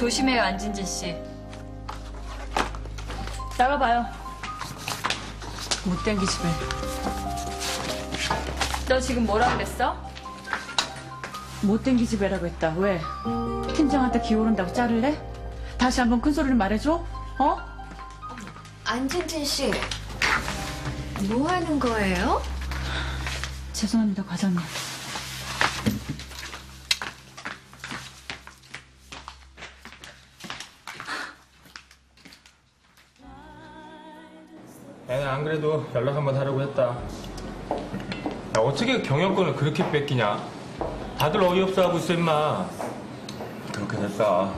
조심해요, 안진진 씨. 나가봐요. 못된 기집애. 너 지금 뭐라 그랬어? 못된 기집애라고 했다. 왜? 팀장한테 기어오른다고 자를래? 다시 한번 큰 소리를 말해줘? 어? 안진진 씨, 뭐 하는 거예요? 죄송합니다, 과장님. 애는 안 그래도 연락 한번 하려고 했다. 야, 어떻게 경영권을 그렇게 뺏기냐? 다들 어이없어 하고 있어, 임마. 그렇게 됐다.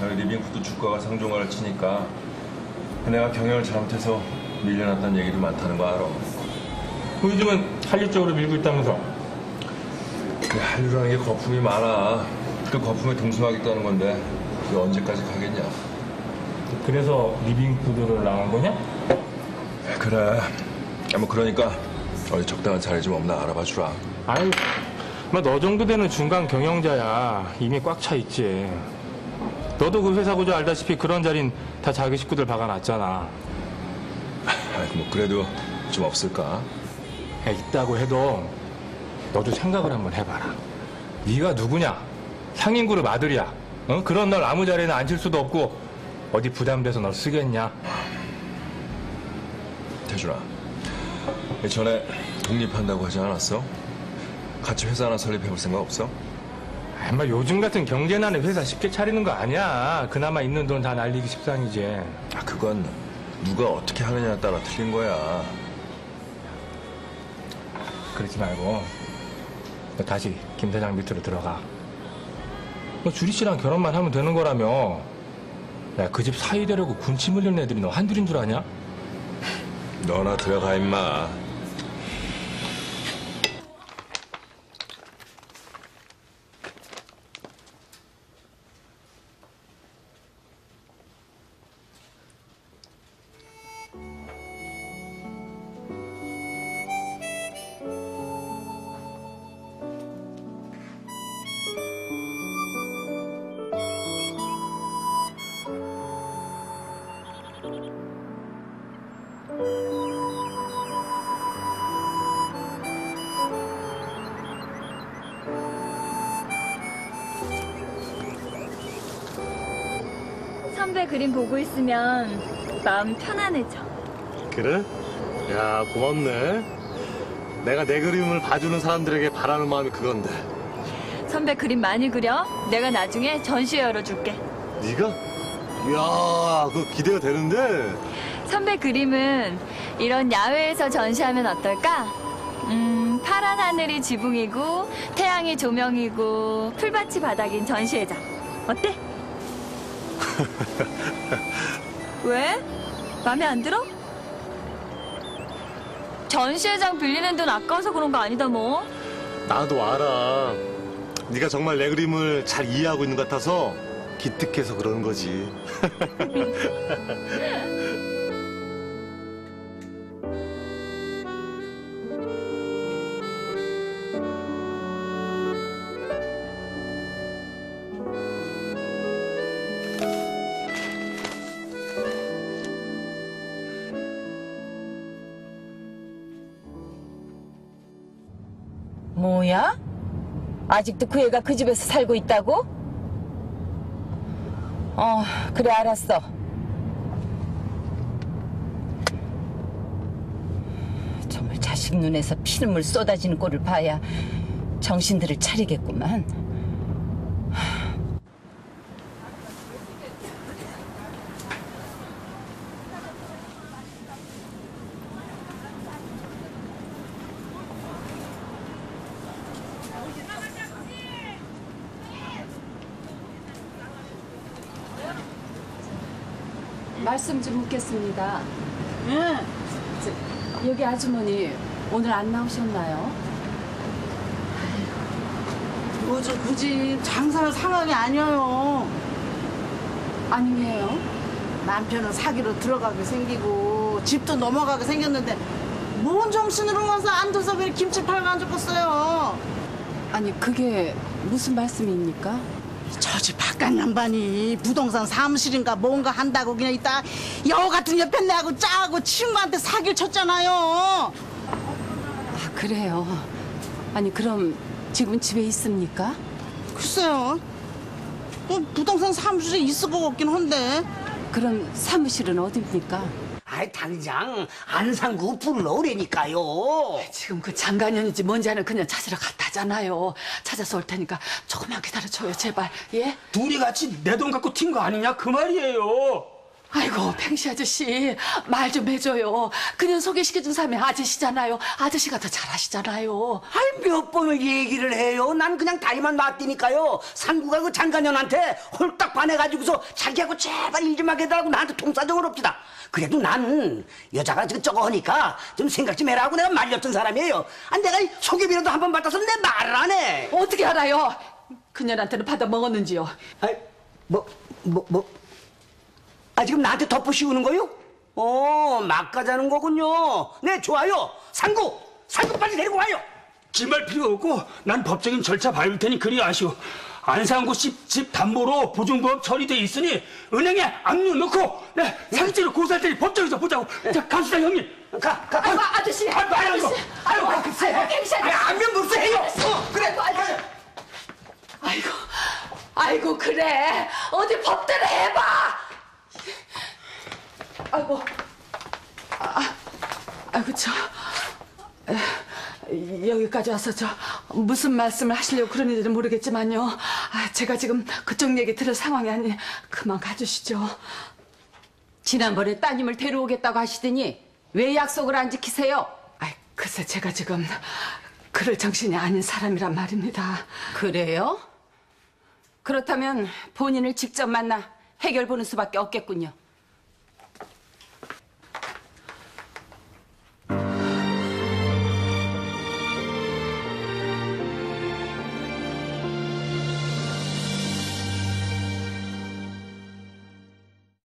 여기 리빙푸드 주가가 상종가를 치니까 내가 경영을 잘못해서 밀려났다는 얘기도 많다는 거 알아. 그 요즘은 한류 쪽으로 밀고 있다면서. 그 한류라는 게 거품이 많아. 그 거품에 승부하겠다는 건데 언제까지 가겠냐. 그래서 리빙푸드를 나온 거냐? 그래. 야, 뭐 그러니까 어디 적당한 자리 좀 없나 알아봐 주라. 아유, 뭐 너 정도 되는 중간 경영자야. 이미 꽉 차 있지. 너도 그 회사 구조 알다시피 그런 자리는 다 자기 식구들 박아놨잖아. 아, 뭐 그래도 좀 없을까? 야, 있다고 해도 너도 생각을 한번 해봐라. 네가 누구냐? 상인그룹 아들이야. 어? 그런 널 아무 자리에는 앉힐 수도 없고 어디 부담돼서 널 쓰겠냐? 태준아. 전에 독립한다고 하지 않았어? 같이 회사 하나 설립해볼 생각 없어? 아, 마 요즘 같은 경제난에 회사 쉽게 차리는 거 아니야. 그나마 있는 돈 다 날리기 십상이지. 아, 그건 누가 어떻게 하느냐에 따라 틀린 거야. 그러지 말고 너 다시 김 사장 밑으로 들어가. 너 주리 씨랑 결혼만 하면 되는 거라며. 야, 그 집 사위 되려고 군침 흘리는 애들이 너 한둘인 줄 아냐? 너나 들어가 임마. 선배 그림 보고 있으면 마음 편안해져. 그래? 야, 고맙네. 내가 내 그림을 봐주는 사람들에게 바라는 마음이 그건데. 선배 그림 많이 그려? 내가 나중에 전시회 열어줄게. 네가? 이야, 그거 기대가 되는데. 선배 그림은 이런 야외에서 전시하면 어떨까? 음, 파란 하늘이 지붕이고, 태양이 조명이고, 풀밭이 바닥인 전시회장. 어때? 왜? 마음에 안 들어? 전시회장 빌리는 돈 아까워서 그런 거 아니다 뭐. 나도 알아. 네가 정말 내 그림을 잘 이해하고 있는 것 같아서 기특해서 그러는 거지. 뭐야? 아직도 그 애가 그 집에서 살고 있다고? 어, 그래, 알았어. 정말 자식 눈에서 피눈물 쏟아지는 꼴을 봐야 정신들을 차리겠구만. 말씀 좀 묻겠습니다. 저, 여기 아주머니 오늘 안 나오셨나요? 요즘 굳이 장사할 상황이 아니에요. 아니에요. 남편은 사기로 들어가게 생기고 집도 넘어가게 생겼는데 뭔 정신으로 와서 왜 김치 팔고 안 죽겠어요. 아니 그게 무슨 말씀입니까? 저지 바깥 양반이 부동산 사무실인가 뭔가 한다고 그냥 이따 여우 같은 옆에 내하고 짜고 친구한테 사기를 쳤잖아요. 아, 그래요. 아니, 그럼 지금 집에 있습니까? 글쎄요. 뭐 부동산 사무실에 있을 것 같긴 한데. 그럼 사무실은 어딥니까? 아이 당장 안상구 불러오래니까요. 지금 그 장관연인지 뭔지 아는 그냥 찾으러 갔다잖아요. 찾아서 올 테니까 조금만 기다려줘요, 제발. 예? 둘이 같이 내 돈 갖고 튄 거 아니냐 그 말이에요. 아이고, 팽시 아저씨, 말 좀 해줘요. 그냥 소개시켜준 사람이 아저씨잖아요. 아저씨가 더 잘하시잖아요. 아이 몇 번을 얘기를 해요. 난 그냥 다리만 놨다니까요. 상구가 그 장관연한테 홀딱 반해가지고서 자기하고 제발 일 좀 하게 해달라고 나한테 통사정을 옵시다. 그래도 난 여자가 저- 저거 하니까 좀 생각 좀 해라고 내가 말렸던 사람이에요. 아 내가 이 소개비라도 한 번 받아서 내 말을 안 해. 어떻게 알아요? 그녀한테는 받아 먹었는지요? 아이 뭐뭐 뭐. 아 지금 나한테 덮어 씌우는 거요? 어, 막 가자는 거군요. 네, 좋아요. 상구, 상구 빨리 데리고 와요. 짐할 필요 없고 난 법적인 절차 밟을 테니 그리 아시오. 안상구 씨집 담보로 보증보험 처리돼 있으니 은행에 압류 넣고 네, 상태를 고소할 테니 법정에서 보자고. 자, 갑시다 형님. 가, 가, 가. 아이고, 아저씨. 아, 말고 아유, 아, 글쎄. 아이고, 팽시 아저씨. 아니, 안면 불수해요. 어, 그래. 아이고, 아이고, 그래. 어디 법대로 해봐! 아이고, 아, 아이고, 저, 에, 여기까지 와서 저, 무슨 말씀을 하시려고 그러는지는 모르겠지만요. 아, 제가 지금 그쪽 얘기 들을 상황이 아니, 그만 가주시죠. 지난번에 따님을 데려오겠다고 하시더니 왜 약속을 안 지키세요? 아이, 글쎄, 제가 지금 그럴 정신이 아닌 사람이란 말입니다. 그래요? 그렇다면 본인을 직접 만나 해결 보는 수밖에 없겠군요.